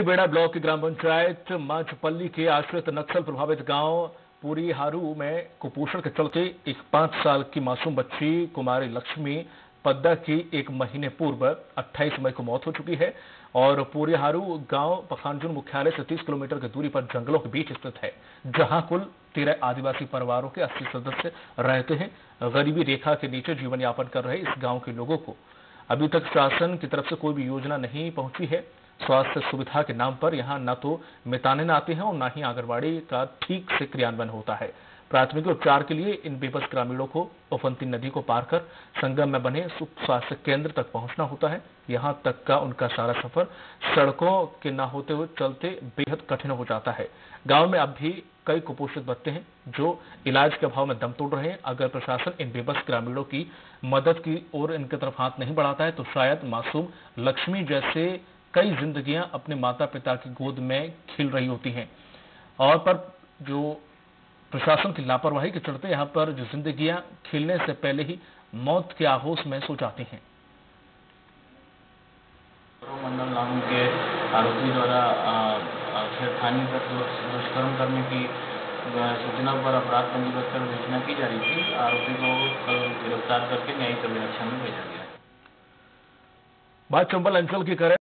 बेड़ा ब्लॉक की ग्राम पंचायत माचपल्ली के आश्रित नक्सल प्रभावित गाँव पूरी हारू में कुपोषण के चलते एक पाँच साल की मासूम बच्ची कुमारी लक्ष्मी पद्दा की एक महीने पूर्व 28 मई को मौत हो चुकी है और पूरी हारू गाँव पखानजुन मुख्यालय से 30 किलोमीटर की दूरी पर जंगलों के बीच स्थित है, जहाँ कुल तेरह आदिवासी परिवारों के 80 सदस्य रहते हैं। गरीबी रेखा के नीचे जीवन यापन कर रहे इस गाँव के लोगों को अभी तक शासन की तरफ़ से कोई भी योजना नहीं पहुँची है। स्वास्थ्य सुविधा के नाम पर यहाँ न तो मिताने आते हैं और न ही आंगनबाड़ी का ठीक से क्रियान्वयन होता है। प्राथमिक उपचार के लिए इन बेबस ग्रामीणों को उफनती नदी को पार कर संगम में बने स्वास्थ्य केंद्र तक पहुँचना होता है। यहाँ तक का उनका सारा सफ़र सड़कों के न होते हुए चलते बेहद कठिन हो जाता है। गाँव में अब भी कई कुपोषित बच्चे हैं जो इलाज के अभाव में दम तोड़ रहे हैं। अगर प्रशासन इन बेबस ग्रामीणों की मदद की ओर इनकी तरफ़ हाथ नहीं बढ़ाता है तो शायद मासूम लक्ष्मी जैसे कई जिंदगियाँ अपने माता पिता की गोद में खिल रही होती हैं। और पर जो प्रशासन की लापरवाही के चलते यहाँ पर जो जिंदगियाँ खिलने से पहले ही मौत के आहोश में सो जाती हैं। मंडल नाम के आरोपी द्वारा छेड़खानी कर दुष्कर्म करने की सूचना पर अपराध पंजीबद्ध कर घोषणा की जा रही थी। आरोपी को कल गिरफ़्तार करके न्यायिक अभिरक्षा में भेजा गया। बात चंबल अंचल की करें।